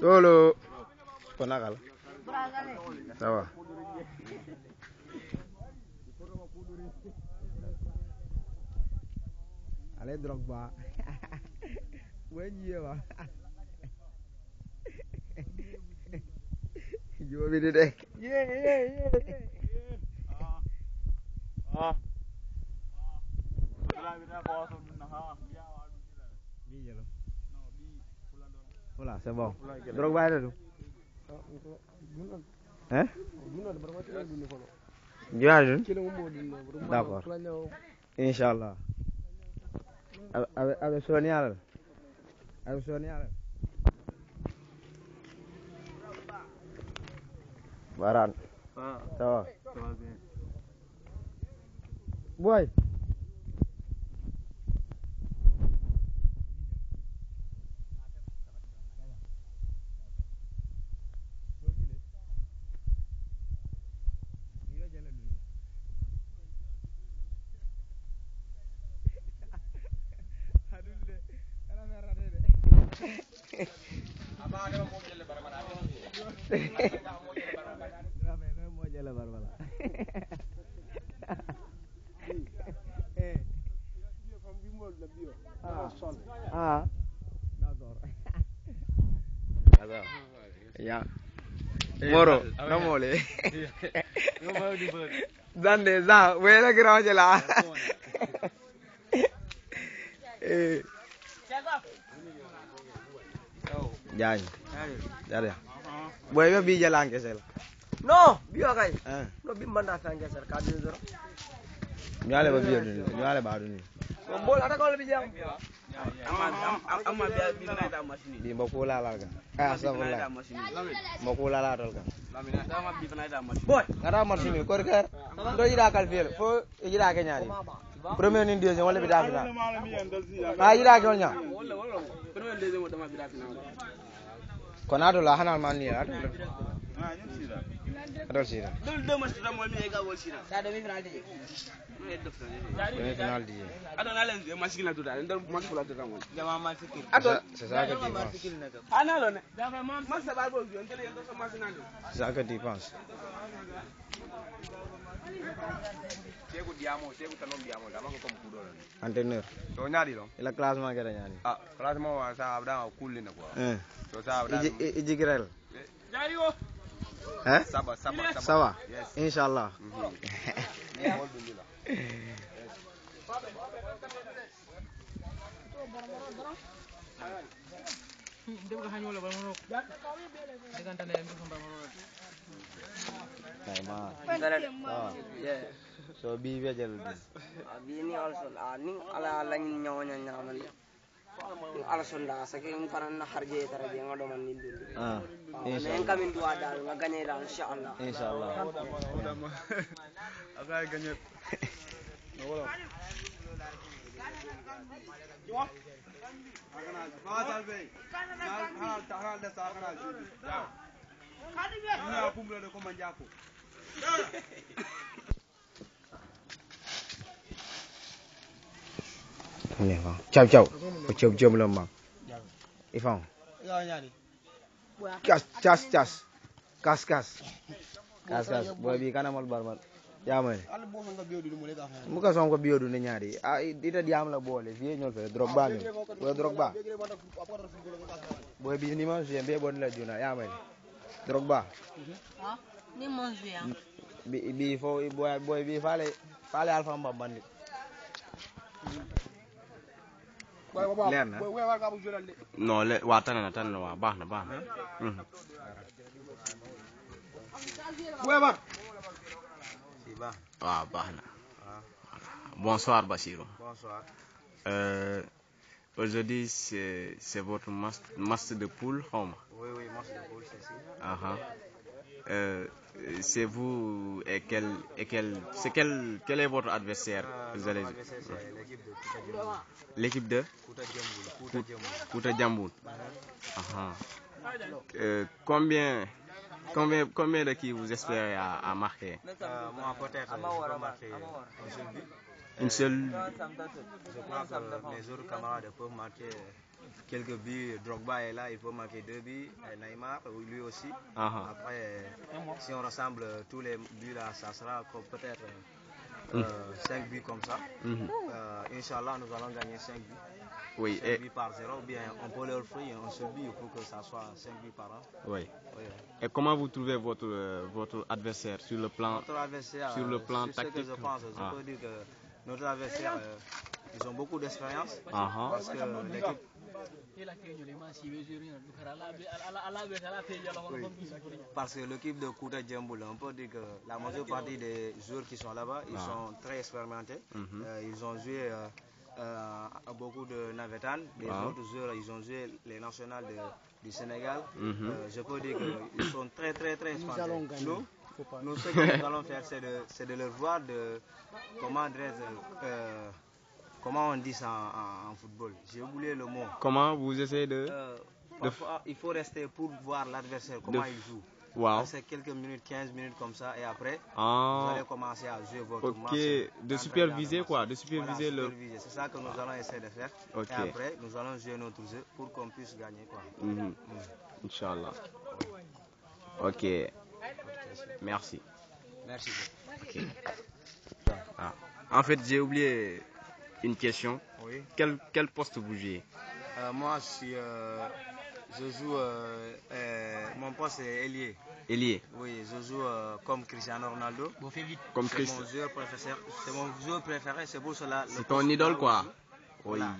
Solo. Kona kala. Sawa. Ale Drogba. Wenye you Jua bini deh. Yeah, yeah, yeah. Ah. Ah. Ah. Bila bila bos nak ha. Bila bila. Bila. Voilà, c'est bon. Drogba. Hein? Alal. Soni alal. Baran. Ah, Ça va? Boy. D'accord. Ya. Moro, no mole. Dande za, wela gira jela. Eh. Jani. Jari. Boy be bi jala ngese la. No, biyo kay. Eh. No bi manda sange sar ka de zero. Nyale ba bi dun. Nyale ba dun. So bol ata ko bi jam. amma biya bi na da machine Di mbako la la ga. Ah, machine lamin Mbako la la tol ga. lamin da ma bi na da machine Boy. Ngara marchini ko ker. Ndo ida kal fiel. Fo ida ke nyari. Premier ni deuxième wala bi da final. Ah, ida ke nya. wala wala premier deuxième dama bi da ko naatol a hanal ma ni atol ah, atol sira. Dol do mas ram wal mi ga wol sira. Sa do mi final dije mi final dije na len eh, masikil na tuda ndar masikil na tuda mon jama masikil atol sa sa ka masikil ana lo ne. Mas sa ba bo yo ndele yo sa masikil na tuda sa ka teku diamo teku talom diamo dama ko kom entraîneur to nyaadi lo? Ila classement gara nyaadi ah classement wa sa abda kulli na ko eh. To sa abda ijigrel nyaadi eh. wo eh. Saba saba saba. Sawa? Yes. Inshallah. Mhm. Dia bukan hanya oleh Bang Morok. Dia kan tanda yang bukan Bang Morok. Naima. Ah. Yeah. Aja lebih. Also ani ala langin nyonya nyaman. Ala sonda saking paran na harje tara je ngodo man ni dulu. Ah. Insya Kami dua dal ngaganya dal insyaallah. Insyaallah. Aga ganyet. Nawala. Jawab. Agana. Fatal bey. Hal hal tahal da Nuna kumbe leo koma njako. Nè vâng. Chào chào. Có chiều chiều lắm mà. Đi phòng. Rồi nhà đi. Kas kas kas. Kas kas. Kas kas. Boy bi kana mal barmal. Yamal. Muka songo biodu ne nyari. Ah ita diam la bole. Vie nyol fere drogba ne. Boy drogba. Boy bi ni ma jembe bon la juna. Yamal. Mai. Drop ba. Ni mon joueur. Bi bi fo boy boy bi fale fale alfa mbambandi. Leer na? no le wa tan na tan wa baax na baax na waaw baax na bonsoir Bassirou Bonsoir. Euh, aujourd'hui c'est votre match de poule xawma Oui oui, moi c'est le c'est ici. Aha. Euh, c'est vous et quel et quel c'est quel quel est votre adversaire? Vous allez l'équipe de Kouta de? Djamboul. Euh, combien combien combien de qui vous espérez à, à marquer? Euh, moi peut-être je peux marquer. Une seule. Je crois que les autres camarades peuvent marquer quelques buts. Drogba est là, il peut marquer deux buts. Neymar, lui aussi. Ah, ah. Après, euh, si on rassemble tous les buts là, ça sera peut-être Mm. 5 buts comme ça. Mhm. Euh, Inch'Allah, nous allons gagner 5 buts. Oui, 5 et, buts par zéro, bien on peut leur offrir un seul but pour que ça soit 5 buts par an. oui. Oui. et comment vous trouvez votre, euh, votre adversaire sur le plan Sur le euh, plan sur ce que tactique, je pense, je ah. peux dire que notre adversaire, euh, ils ont beaucoup d'expérience. Ah, ah. Parce que l'équipe Parce que l'équipe de Kouta Djemboul, on peut dire que la majeure partie des joueurs qui sont là-bas, ils Ah. sont très expérimentés. Mhm. Euh, ils ont joué euh, euh, à beaucoup de Navetan. Les Ah. autres joueurs, ils ont joué les nationales de- du Sénégal. Mhm. Euh, je peux dire qu'ils sont très, très, très expérimentés. Nous, nous, ce que nous allons faire, c'est de, de leur voir de, comment, euh, comment on dit ça en, football. J'ai oublié le mot. Comment vous essayez de. Euh, parfois, il faut rester pour voir l'adversaire, comment il joue. Wow. C'est quelques minutes, 15 minutes comme ça, et après, vous Ah, allez commencer à jouer votre ok. match. De superviser quoi, de superviser Voilà, le- superviser. C'est ça que nous allons essayer de faire. Ok. Et après, nous allons jouer notre jeu pour qu'on puisse gagner. Quoi. Mhm. Inch'Allah. Ok. Merci. Merci beaucoup. Ah. En fait, j'ai oublié une question. Oui. Quel, quel poste vous jouez? Euh, moi, je, suis, euh, je joue. euh, euh, mon poste est ailier. Ailier. Oui, je joue euh, comme Cristiano Ronaldo. Comme C'est Christ. mon joueur préféré. C'est mon joueur préféré. C'est pour cela. C'est ton idole quoi. Oui. Voilà.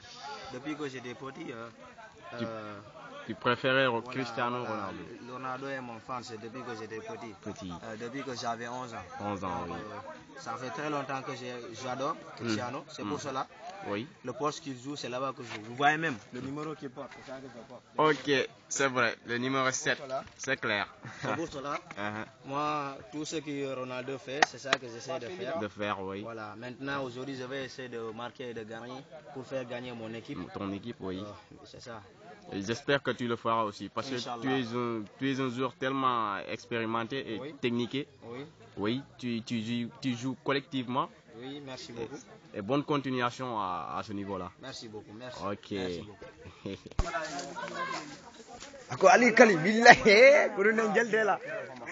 Depuis que j'étais petit, euh, Tu- euh, Tu préférais voilà, Cristiano voilà, Ronaldo Ronaldo est mon fan, c'est depuis que j'étais petit. Petit. Euh, depuis que j'avais 11 ans. 11 ans, oui. Euh, ça fait très longtemps que j'adore Cristiano. C'est pour Mm. cela. Oui. Le poste qu'il joue, c'est là-bas que je joue. Vous voyez même le numéro qu'il porte. C'est ça que je porte. Ok, c'est vrai. Le numéro 7. Voilà. C'est clair. C'est pour cela. Uh-huh. Moi, tout ce que Ronaldo fait, c'est ça que j'essaie de faire. De faire, oui. Voilà. Maintenant, aujourd'hui, je vais essayer de marquer et de gagner pour faire gagner mon équipe. Ton équipe, oui. Euh, c'est ça. Et J'espère que tu le feras aussi. Parce que tu es, un, tu es un joueur tellement expérimenté et Oui. techniqué. Oui. Oui, tu, tu, joues, tu joues collectivement. Oui, merci beaucoup. Et bonne continuation à, à ce niveau-là. Merci beaucoup. Merci. Ok. Merci beaucoup. ako ali kali billahi kuru nen jelde la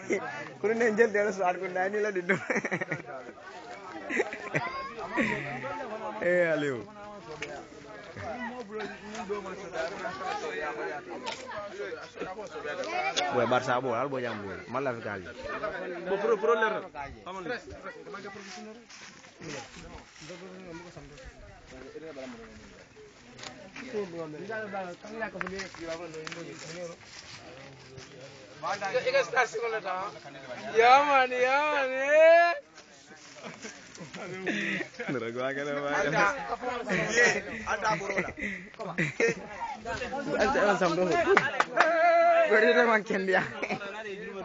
kuru nen jelde la so ar ko dani la di do eh aliou Boy Barça bol al boy jambul malah sekali. Bo pro pro ler. Aman. Ya ya. Hata samdo. Gori re man kendia.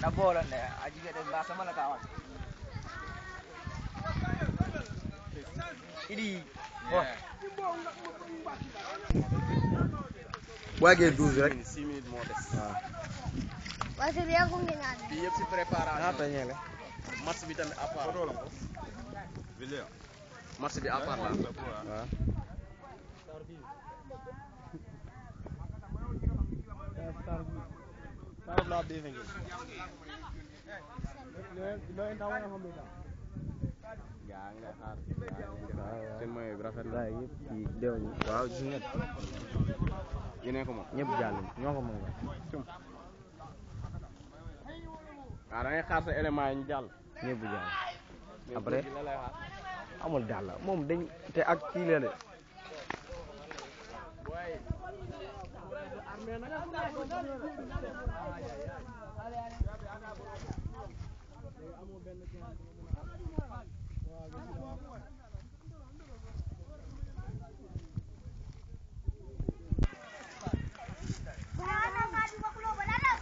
na bolan ne a jiga da ba sama lakawa idi. Wage douze rek six minutes moo des parce que yàggu ngeen ñaar bi yëpp si préparation ñaata gaa nga xaar. seen moyen bi rafet gaa yëpp ci deew ñi waaw gis nga yéen ko moom. ñëpp jàll ñoo ko moom ah da ngay xaar ñu ñëpp la lay la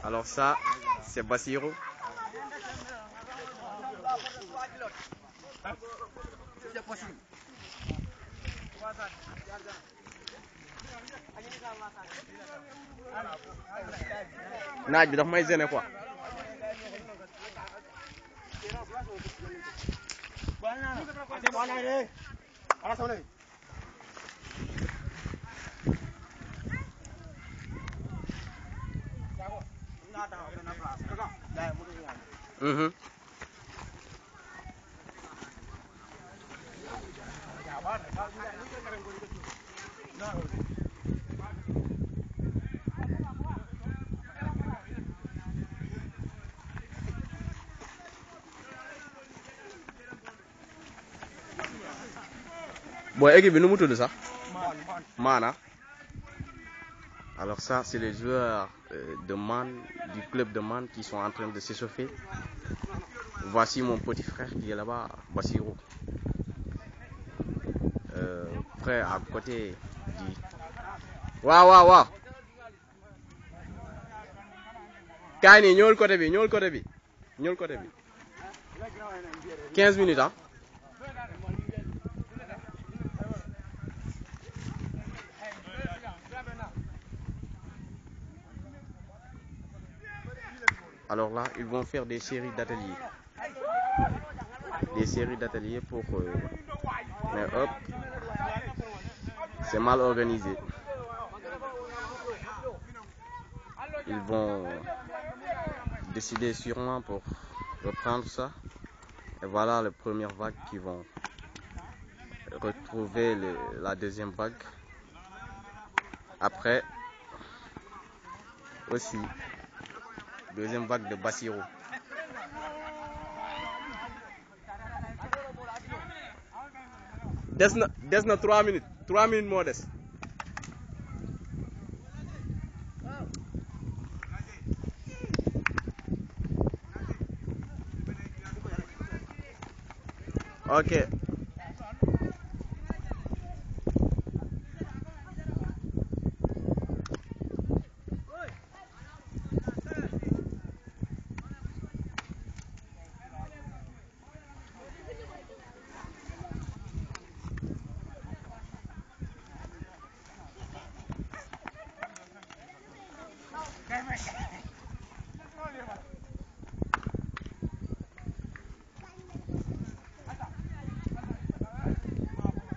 Alors ça, c'est Bassiro. C'est possible. Naaj bi daf may gêné quoi. Mhm. Bon, équipe bi nu mu tudd sax? Mana. Alors ça, c'est les joueurs euh, de Man, du club de Man qui sont en train de s'échauffer. Voici mon petit frère qui est là-bas, Bassirou. Euh, frère à côté du... Waaw waaw waaw. Kaay nii ñëwal côté bi ñëwal côté bi ñëwal côté bi. 15 minutes ah. Alors là, ils vont faire des séries d'ateliers. Des séries d'ateliers pour... euh, Mais hop, c'est mal organisé. Ils vont décider sûrement pour reprendre ça. Et voilà les premières vagues qui vont retrouver la deuxième vague. Après, aussi, deuxième vague de Bassirou. des na 3 minutes. 3 minutes moo ok